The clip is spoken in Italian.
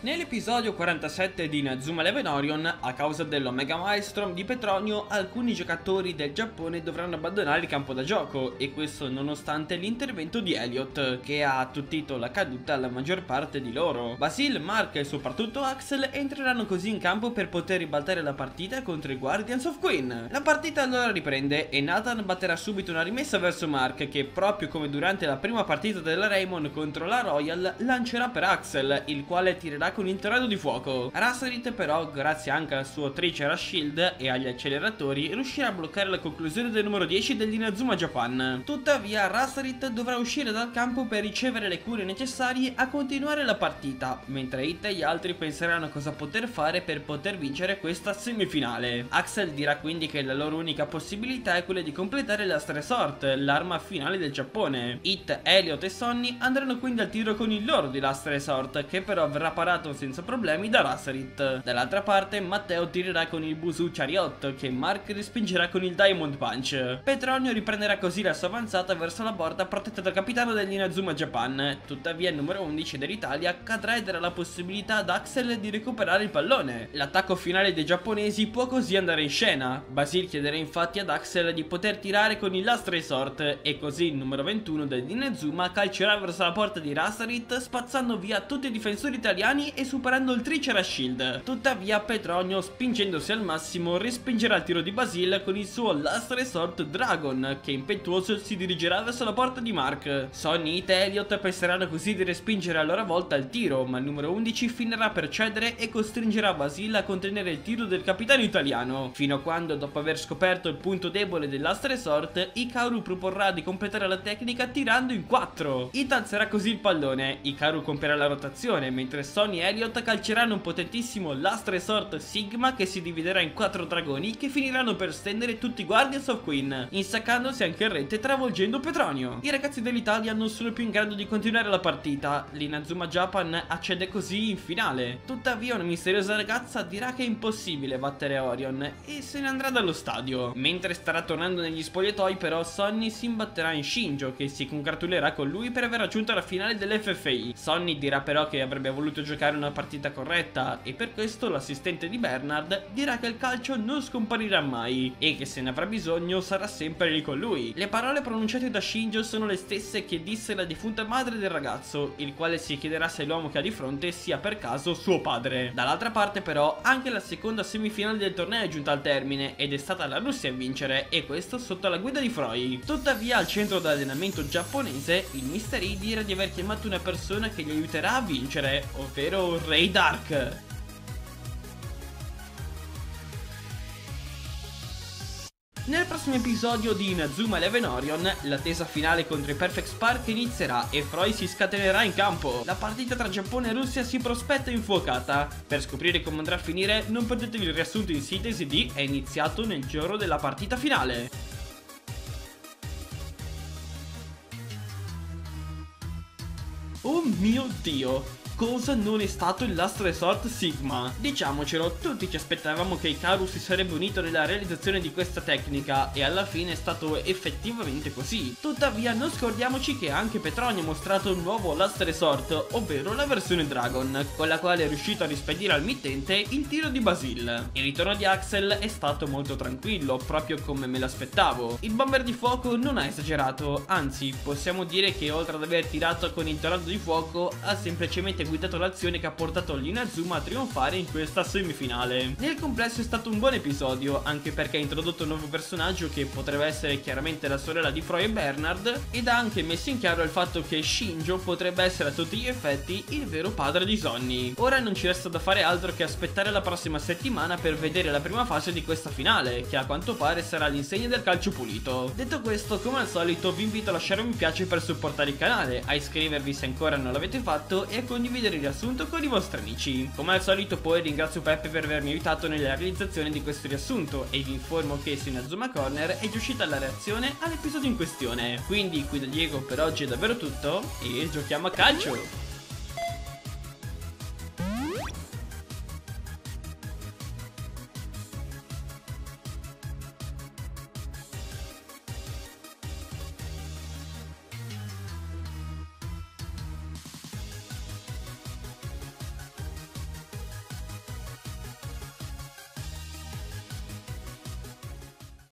Nell'episodio 47 di Nazuma Eleven Orion, a causa dell'Omega Maelstrom di Petronio, alcuni giocatori del Giappone dovranno abbandonare il campo da gioco e questo nonostante l'intervento di Elliot, che ha attutito la caduta alla maggior parte di loro. Basil, Mark e soprattutto Axel entreranno così in campo per poter ribaltare la partita contro i Guardians of Queen. La partita allora riprende e Nathan batterà subito una rimessa verso Mark che proprio come durante la prima partita della Raymond contro la Royal lancerà per Axel, il quale tirerà con il tornado di fuoco. Rasserit però, grazie anche al suo Triceratops Shield e agli acceleratori, riuscirà a bloccare la conclusione del numero 10 dell'Inazuma Japan. Tuttavia, Rasserit dovrà uscire dal campo per ricevere le cure necessarie a continuare la partita, mentre Hit e gli altri penseranno cosa poter fare per poter vincere questa semifinale. Axel dirà quindi che la loro unica possibilità è quella di completare la Sword, l'arma finale del Giappone. Hit, Elliot e Sonny andranno quindi al tiro con il loro di Lastre Sword, che però verrà parato superato senza problemi da Rassarit. Dall'altra parte Matteo tirerà con il Busu Chariot che Mark respingerà con il Diamond Punch. Petronio riprenderà così la sua avanzata verso la borda protetta dal capitano dell'Inazuma Japan. Tuttavia il numero 11 dell'Italia cadrà e darà la possibilità ad Axel di recuperare il pallone. L'attacco finale dei giapponesi può così andare in scena. Basil chiederà infatti ad Axel di poter tirare con il Last Resort e così il numero 21 dell'Inazuma calcerà verso la porta di Rassarit spazzando via tutti i difensori italiani e superando il Triceratops Shield. Tuttavia Petronio, spingendosi al massimo, respingerà il tiro di Basil con il suo Last Resort Dragon, che impetuoso si dirigerà verso la porta di Mark. Sonny e Elliot penseranno così di respingere a loro volta il tiro, ma il numero 11 finirà per cedere e costringerà Basil a contenere il tiro del capitano italiano, fino a quando, dopo aver scoperto il punto debole del Last Resort, Ikaru proporrà di completare la tecnica tirando in 4. Ita alzerà così il pallone, Ikaru compierà la rotazione, mentre Sonny e Elliot calceranno un potentissimo Last Resort Sigma che si dividerà in quattro dragoni che finiranno per stendere tutti i Guardians of Queen, insaccandosi anche il rete travolgendo Petronio. I ragazzi dell'Italia non sono più in grado di continuare la partita, l'Inazuma Japan accede così in finale. Tuttavia una misteriosa ragazza dirà che è impossibile battere Orion e se ne andrà dallo stadio. Mentre starà tornando negli spogliatoi però Sonny si imbatterà in Shinjo che si congratulerà con lui per aver raggiunto la finale dell'FFI. Sonny dirà però che avrebbe voluto giocare giocare una partita corretta e per questo l'assistente di Bernard dirà che il calcio non scomparirà mai e che se ne avrà bisogno sarà sempre lì con lui. Le parole pronunciate da Shinjo sono le stesse che disse la defunta madre del ragazzo, il quale si chiederà se l'uomo che ha di fronte sia per caso suo padre. Dall'altra parte però anche la seconda semifinale del torneo è giunta al termine ed è stata la Russia a vincere e questo sotto la guida di Froi. Tuttavia al centro d'allenamento giapponese il Mister E dirà di aver chiamato una persona che gli aiuterà a vincere, ovvero ovvero Ray Dark. Nel prossimo episodio di Inazuma Eleven Orion, l'attesa finale contro i Perfect Spark inizierà e Freud si scatenerà in campo. La partita tra Giappone e Russia si prospetta infuocata. Per scoprire come andrà a finire, non perdetevi il riassunto in sintesi di È iniziato nel giorno della partita finale. Oh mio dio! Cosa non è stato il Last Resort Sigma. Diciamocelo, tutti ci aspettavamo che Ikaru si sarebbe unito nella realizzazione di questa tecnica e alla fine è stato effettivamente così. Tuttavia non scordiamoci che anche Petronio ha mostrato un nuovo Last Resort, ovvero la versione Dragon, con la quale è riuscito a rispedire al mittente il tiro di Basil. Il ritorno di Axel è stato molto tranquillo, proprio come me l'aspettavo. Il bomber di fuoco non ha esagerato, anzi possiamo dire che oltre ad aver tirato con il tornado di fuoco ha semplicemente guidato l'azione che ha portato l'Inazuma a trionfare in questa semifinale. Nel complesso è stato un buon episodio, anche perché ha introdotto un nuovo personaggio che potrebbe essere chiaramente la sorella di Froy e Bernard, ed ha anche messo in chiaro il fatto che Shinjo potrebbe essere a tutti gli effetti il vero padre di Sonny. Ora non ci resta da fare altro che aspettare la prossima settimana per vedere la prima fase di questa finale, che a quanto pare sarà l'insegna del calcio pulito. Detto questo, come al solito vi invito a lasciare un mi piace per supportare il canale, a iscrivervi se ancora non l'avete fatto e a condividere condividere il riassunto con i vostri amici. Come al solito poi ringrazio Peppe per avermi aiutato nella realizzazione di questo riassunto e vi informo che su Inazuma Corner è già uscita la reazione all'episodio in questione. Quindi qui da Diego per oggi è davvero tutto e giochiamo a calcio!